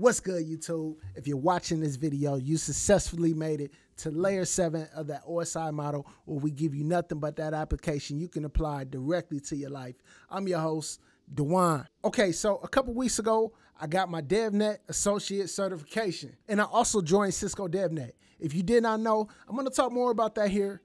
What's good, YouTube? If you're watching this video, you successfully made it to layer seven of that OSI model where we give you nothing but that application you can apply directly to your life. I'm your host, Du'An. Okay, so a couple weeks ago, I got my DevNet Associate certification, and I also joined Cisco DevNet. If you did not know, I'm gonna talk more about that here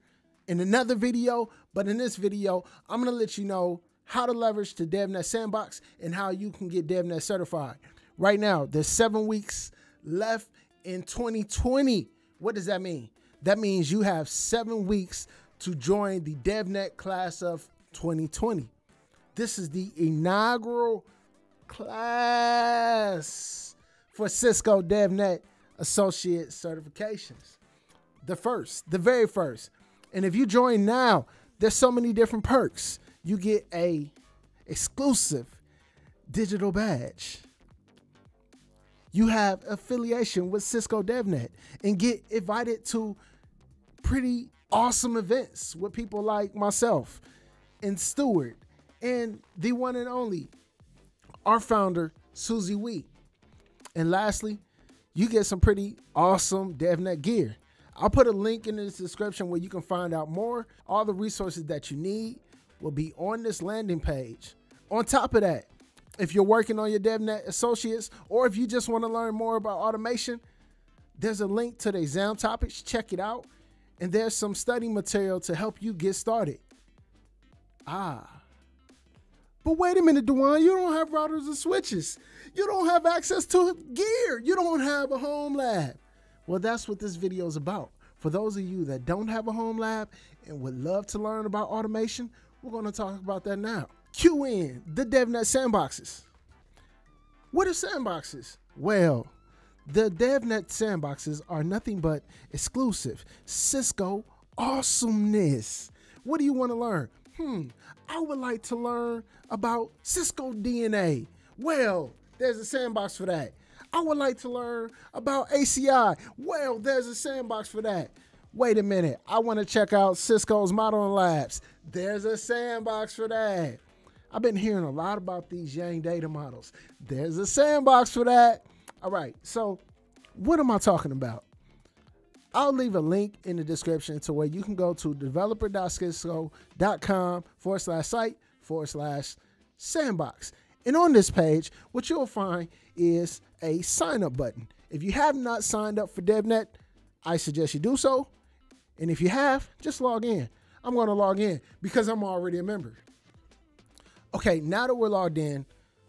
in another video, but in this video, I'm gonna let you know how to leverage the DevNet Sandbox and how you can get DevNet certified right now. There's seven weeks left in 2020. What does that mean? That means you have seven weeks to join the DevNet class of 2020. This is the inaugural class for Cisco DevNet Associate certifications. The first, the very first. And if you join now, there's so many different perks. You get a exclusive digital badge you have affiliation with Cisco DevNet and get invited to pretty awesome events with people like myself and Stewart and the one and only our founder Susie Wee. And lastly, you get some pretty awesome DevNet gear. I'll put a link in the description where you can find out more. All the resources that you need will be on this landing page. On top of that, if you're working on your DevNet Associates, or if you just want to learn more about automation, there's a link to the exam topics. Check it out. And there's some study material to help you get started. Ah. But wait a minute, Du'An, you don't have routers and switches. You don't have access to gear. You don't have a home lab. Well, that's what this video is about. For those of you that don't have a home lab and would love to learn about automation, we're going to talk about that now. QN, the DevNet sandboxes. What are sandboxes? Well, the DevNet sandboxes are nothing but exclusive Cisco awesomeness. What do you want to learn? Hmm, I would like to learn about Cisco DNA. Well, there's a sandbox for that. I would like to learn about ACI. Well, there's a sandbox for that. Wait a minute, I want to check out Cisco's modeling labs. There's a sandbox for that. I've been hearing a lot about these Yang data models. There's a sandbox for that. All right, so what am I talking about? I'll leave a link in the description to where you can go to developer.cisco.com forward slash site forward slash sandbox. And on this page, what you'll find is a sign up button. If you have not signed up for DevNet, I suggest you do so. And if you have, just log in. I'm going to log in because I'm already a member. Okay, now that we're logged in,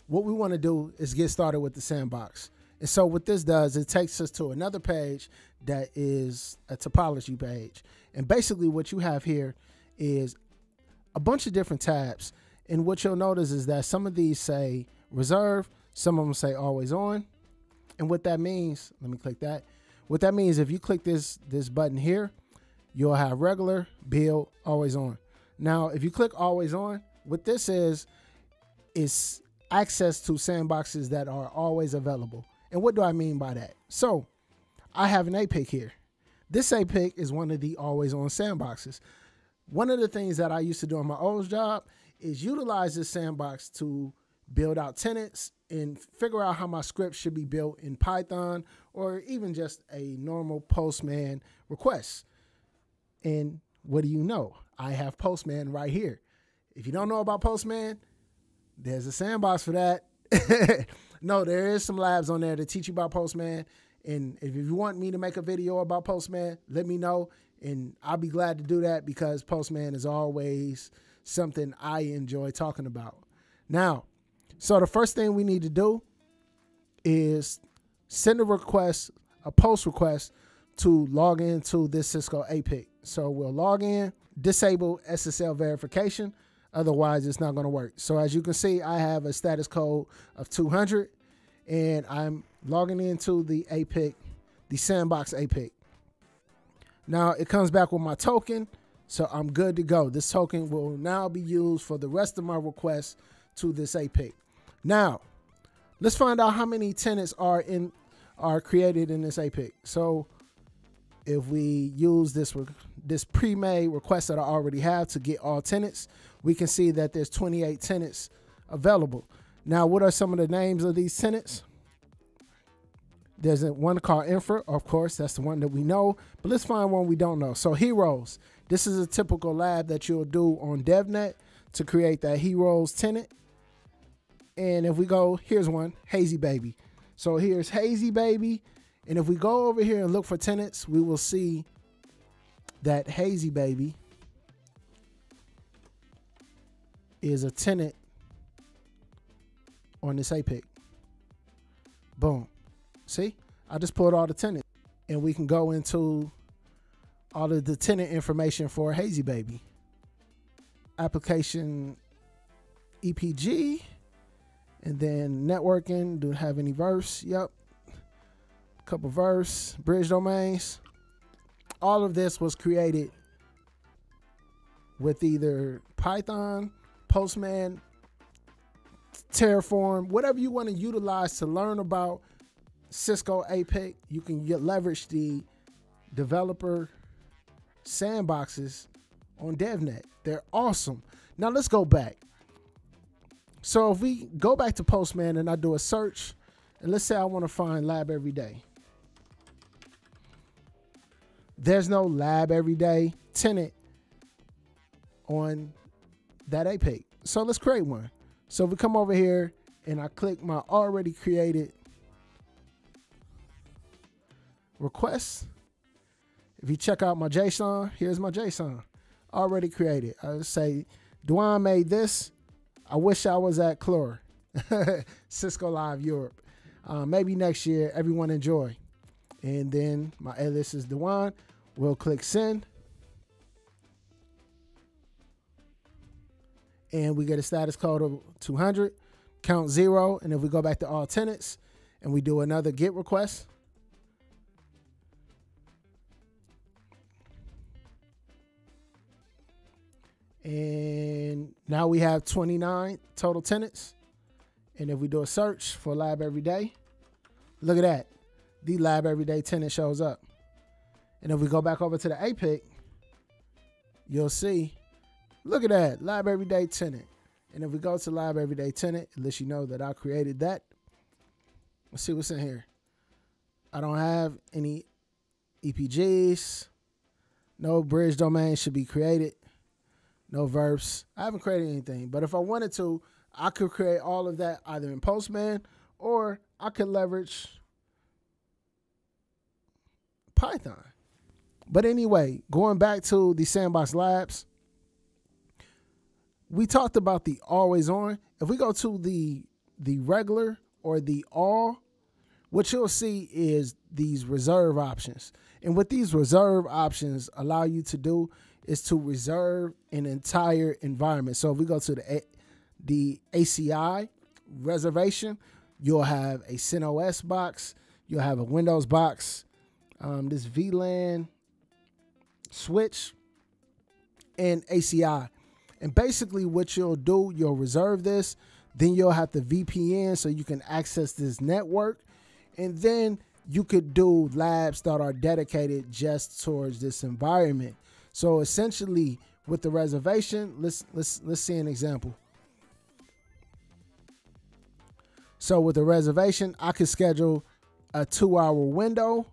what we want to do is get started with the sandbox. And so what this does, it takes us to another page that is a topology page. And basically what you have here is a bunch of different tabs. And what you'll notice is that some of these say reserve, some of them say always on. And what that means, let me click that. What that means, if you click this, this button here, you'll have regular, build, always on. Now, if you click always on, what this is is access to sandboxes that are always available. And what do I mean by that? So I have an APIC here. This APIC is one of the always on sandboxes. One of the things that I used to do on my old job is utilize this sandbox to build out tenants and figure out how my script should be built in Python or even just a normal Postman request. And what do you know? I have Postman right here. If you don't know about Postman, there's a sandbox for that. no, there is some labs on there to teach you about Postman. And if you want me to make a video about Postman, let me know. And I'll be glad to do that because Postman is always something I enjoy talking about. Now, so the first thing we need to do is send a request, a post request to log into this Cisco APIC. So we'll log in, disable SSL verification. Otherwise, it's not going to work. So as you can see, I have a status code of 200 and I'm logging into the APIC, the sandbox APIC. Now it comes back with my token. So I'm good to go. This token will now be used for the rest of my requests to this APIC. Now, let's find out how many tenants are in are created in this APIC. So if we use this this pre-made request that I already have to get all tenants, we can see that there's 28 tenants available. Now, what are some of the names of these tenants? There's one called Infra, of course, that's the one that we know, but let's find one we don't know. So Heroes, this is a typical lab that you'll do on DevNet to create that Heroes tenant. And if we go, here's one, Hazy Baby. So here's Hazy Baby. And if we go over here and look for tenants, we will see that Hazy Baby is a tenant on this APIC. Boom. See, I just pulled all the tenants and we can go into all of the tenant information for Hazy Baby. Application EPG and then networking. Do have any VRFs? Yep. Couple VRFs, bridge domains. All of this was created with either Python, Postman, Terraform, whatever you want to utilize to learn about Cisco APIC, you can get leverage the developer sandboxes on DevNet. They're awesome. Now let's go back. So if we go back to Postman and I do a search, and let's say I want to find lab every day. There's no lab every day tenant on that APIC. So let's create one. So if we come over here and I click my already created request, if you check out my JSON, here's my JSON already created. I say, Du'An made this. I wish I was at CLEUR, Cisco Live Europe. Uh, maybe next year, everyone enjoy. And then my alias is Du'An. We'll click send. And we get a status code of 200, count zero. And if we go back to all tenants and we do another GET request, And now we have 29 total tenants. And if we do a search for lab every day, look at that. The lab every day tenant shows up. And if we go back over to the APIC, you'll see, look at that, lab everyday tenant. And if we go to lab everyday tenant, it lets you know that I created that. Let's see what's in here. I don't have any EPGs. No bridge domain should be created no VRFs. I haven't created anything, but if I wanted to, I could create all of that either in Postman or I could leverage Python. But anyway, going back to the Sandbox Labs, we talked about the always on. If we go to the the regular or the all, what you'll see is these reserve options. And what these reserve options allow you to do is to reserve an entire environment. So if we go to the the ACI reservation, you'll have a CentOS box, you'll have a Windows box, um, this VLAN switch, and ACI. And basically, what you'll do, you'll reserve this, then you'll have the VPN so you can access this network, and then you could do labs that are dedicated just towards this environment. So essentially, with the reservation, let's let's let's see an example. So with the reservation, I could schedule a two-hour window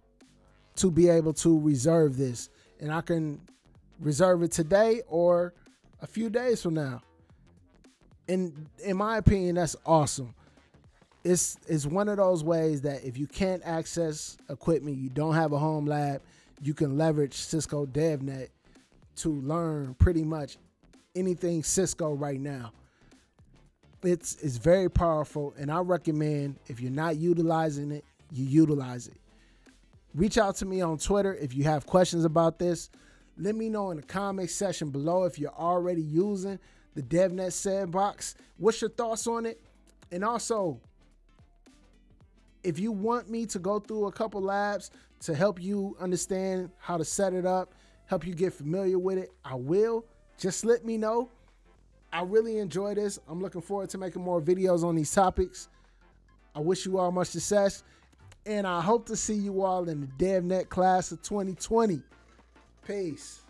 to be able to reserve this, and I can reserve it today or a few days from now. In in my opinion, that's awesome. It's it's one of those ways that if you can't access equipment, you don't have a home lab, you can leverage Cisco DevNet to learn pretty much anything Cisco right now. It's it's very powerful, and I recommend if you're not utilizing it, you utilize it. Reach out to me on Twitter if you have questions about this. Let me know in the comment section below if you're already using the DevNet sandbox. What's your thoughts on it? And also, if you want me to go through a couple labs to help you understand how to set it up help you get familiar with it, I will. Just let me know. I really enjoy this. I'm looking forward to making more videos on these topics. I wish you all much success. And I hope to see you all in the DevNet class of 2020. Peace.